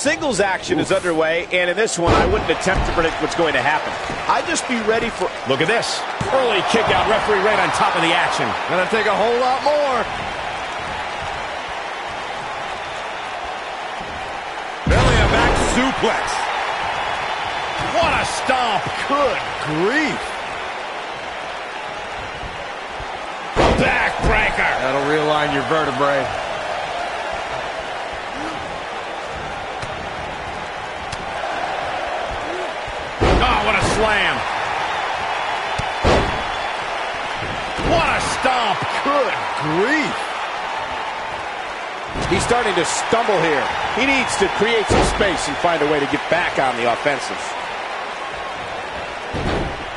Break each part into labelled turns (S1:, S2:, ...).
S1: Singles action is underway, and in this one, I wouldn't attempt to predict what's going to happen. I'd just be ready for...
S2: Look at this. Early kick out. Referee right on top of the action.
S3: Gonna take a whole lot more.
S2: Belly to back suplex. What a stomp.
S3: Good grief.
S2: Backbreaker.
S3: That'll realign your vertebrae.
S2: Oh, what a slam. What a stomp.
S3: Good grief.
S1: He's starting to stumble here. He needs to create some space and find a way to get back on the offensive.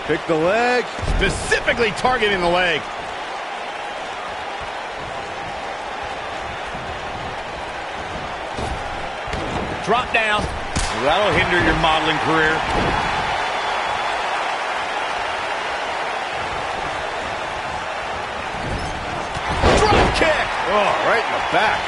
S3: Pick the leg.
S2: Specifically targeting the leg. Drop down. That'll hinder your modeling career. Drop kick.
S3: Oh, right in the back.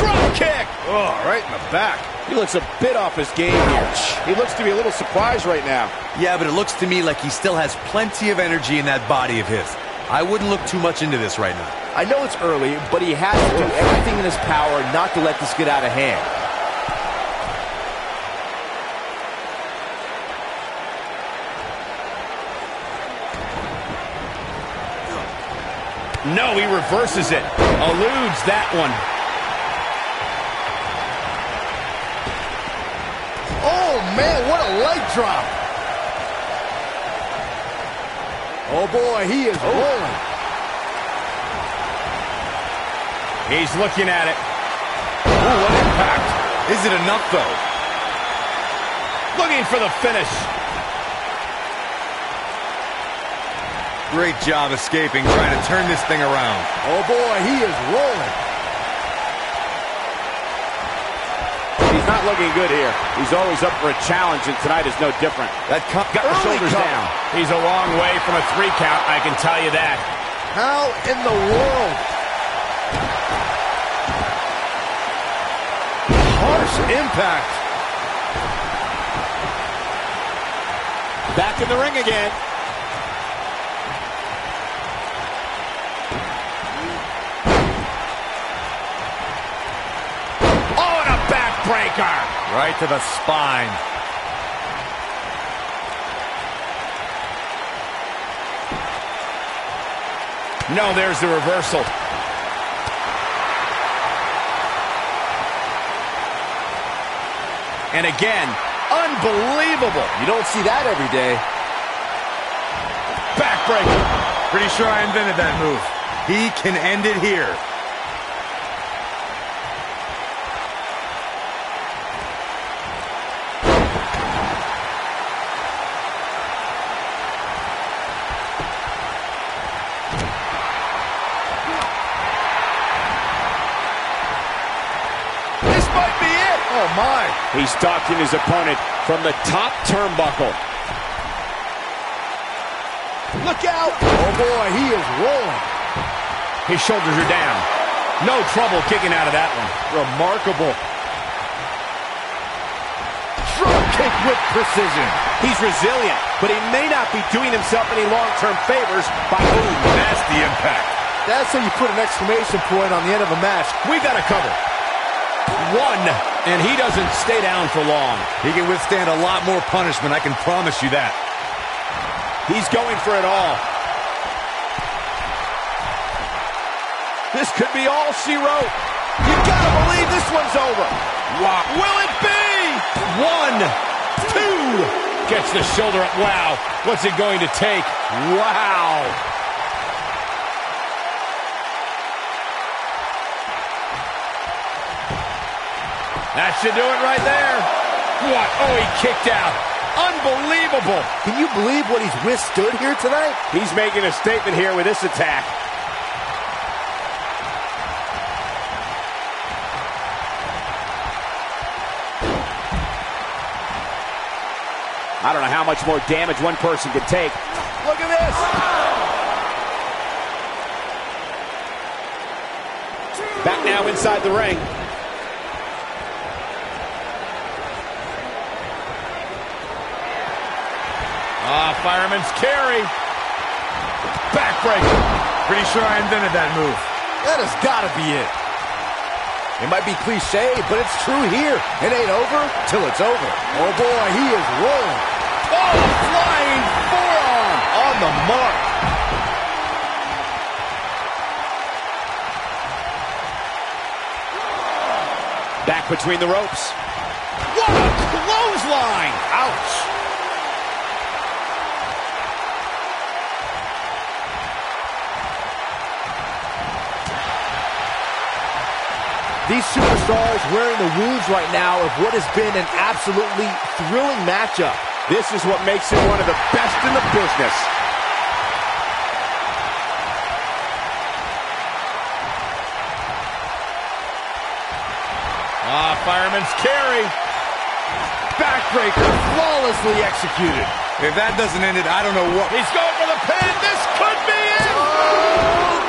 S2: Drop kick.
S3: Oh, right in the back.
S1: He looks a bit off his game here. He looks to be a little surprised right now.
S4: Yeah, but it looks to me like he still has plenty of energy in that body of his. I wouldn't look too much into this right now.
S1: I know it's early, but he has to do everything in his power not to let this get out of hand.
S2: No, he reverses it. Eludes that one.
S3: Oh, man, what a leg drop. Oh, boy, he is oh. rolling.
S2: He's looking at it. Ooh, what impact.
S4: Is it enough, though?
S2: Looking for the finish.
S4: Great job escaping, trying to turn this thing around.
S3: Oh, boy, he is rolling.
S1: He's not looking good here. He's always up for a challenge, and tonight is no different.
S4: That cup
S2: Got the shoulders
S3: cover.
S2: down. He's a long way from a three count, I can tell you that.
S3: How in the world? Harsh impact.
S1: Back in the ring again.
S2: A.
S4: Right to the spine.
S2: No, there's the reversal. And again, unbelievable.
S1: You don't see that every day.
S2: Backbreaker.
S4: Pretty sure I invented that move. He can end it here.
S3: This might be it. Oh, my.
S1: He's docking his opponent from the top turnbuckle.
S3: Look out. Oh, boy, he is rolling.
S2: His shoulders are down. No trouble kicking out of that one.
S3: Remarkable. Drop kick with precision.
S1: He's resilient, but he may not be doing himself any long-term favors by
S4: That's the impact.
S3: That's how you put an exclamation point on the end of a match.
S2: We got a cover. One, and he doesn't stay down for long.
S4: He can withstand a lot more punishment, I can promise you that.
S1: He's going for it all. This could be all she wrote. You gotta believe this one's over.
S2: Wow. Will it be? One, two. Gets the shoulder up. Wow. What's it going to take? Wow. That should do it right there. What? Oh, he kicked out. Unbelievable.
S3: Can you believe what he's withstood here tonight?
S1: He's making a statement here with this attack. I don't know how much more damage one person could take.
S3: Look at this.
S1: Back now inside the ring.
S2: Ah, fireman's carry. Backbreaker.
S4: Pretty sure I invented that move.
S3: That has got to be it. It might be cliche, but it's true here. It ain't over till it's over. Oh boy, he is rolling.
S2: Oh, flying forearm on the mark.
S1: Back between the ropes.
S2: What a clothesline. Ouch.
S3: These superstars wearing the wounds right now of what has been an absolutely thrilling matchup.
S1: This is what makes it one of the best in the business.
S2: Ah, fireman's carry.
S3: Backbreaker flawlessly executed.
S4: If that doesn't end it, I don't know what.
S2: He's going for the pin. This could.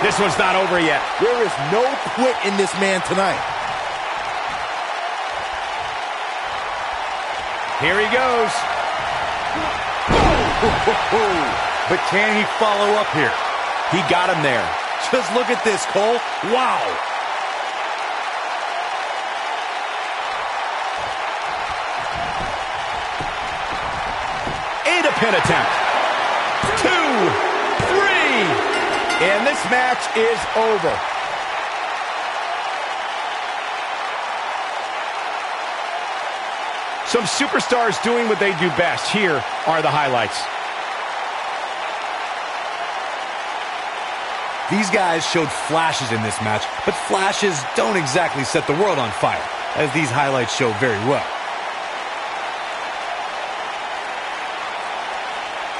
S1: This one's not over yet.
S3: There is no quit in this man tonight.
S1: Here he goes.
S4: But can he follow up here?
S1: He got him there.
S4: Just look at this, Cole. Wow.
S1: Eight a pin attempt. Two. And this match is over. Some superstars doing what they do best. Here are the highlights.
S4: These guys showed flashes in this match, but flashes don't exactly set the world on fire, as these highlights show very well.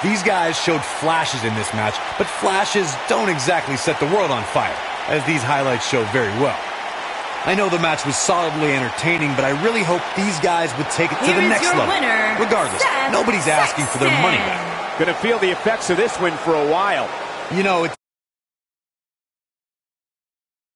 S4: These guys showed flashes in this match, but flashes don't exactly set the world on fire, as these highlights show very well. I know the match was solidly entertaining, but I really hope these guys would take it to
S5: Here
S4: the next level.
S5: winner,
S4: Regardless,
S5: Seth
S4: nobody's asking for their money back.
S1: Gonna feel the effects of this win for a while.
S4: You know, it's